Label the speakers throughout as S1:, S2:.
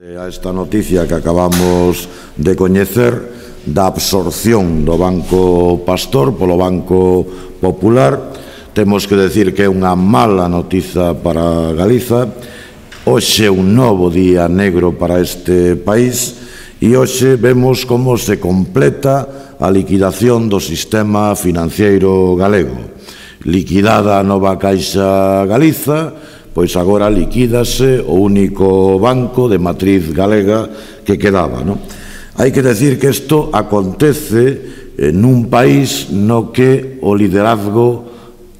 S1: A esta noticia que acabamos de coñecer da absorción do Banco Pastor polo Banco Popular temos que decir que é unha mala notiza para Galiza. Hoxe un novo día negro para este país e hoxe vemos como se completa a liquidación do sistema financiero galego. Liquidada a nova Caixa Galiza pois agora liquídase o único banco de matriz galega que quedaba. Non? Hai que decir que isto acontece eh, nun país no que o liderazgo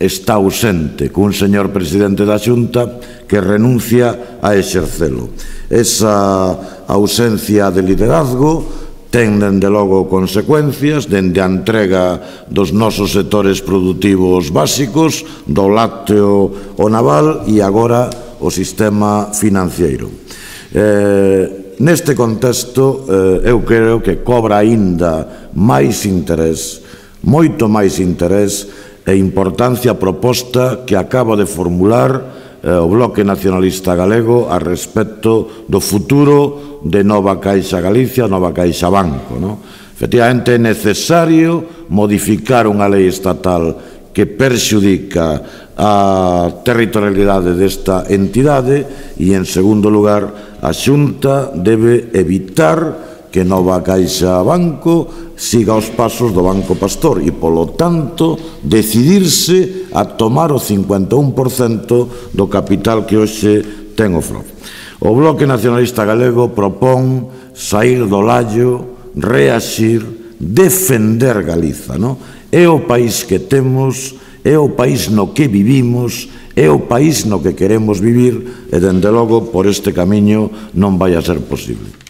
S1: está ausente, cun señor presidente da Xunta que renuncia a exercelo. Esa ausencia de liderazgo ten dende logo consecuencias dende a entrega dos nosos sectores produtivos básicos do lácteo o naval e agora o sistema financiero. Eh, neste contexto eh, eu creo que cobra aínda máis interés, moito máis interés e importancia a proposta que acaba de formular eh, o Bloque Nacionalista Galego a respecto do futuro de Nova Caixa Galicia, Nova Caixa Banco. No? Efectivamente, é necesario modificar unha lei estatal que perxudica a territorialidade desta entidade e, en segundo lugar, a Xunta debe evitar que Nova Caixa Banco siga os pasos do Banco Pastor e, polo tanto, decidirse a tomar o 51% do capital que hoxe ten o FROP. O Bloque Nacionalista Galego propón sair do lallo, reaxir, defender Galiza. No? É o país que temos, é o país no que vivimos, é o país no que queremos vivir e, dende logo, por este camiño non vai a ser posible.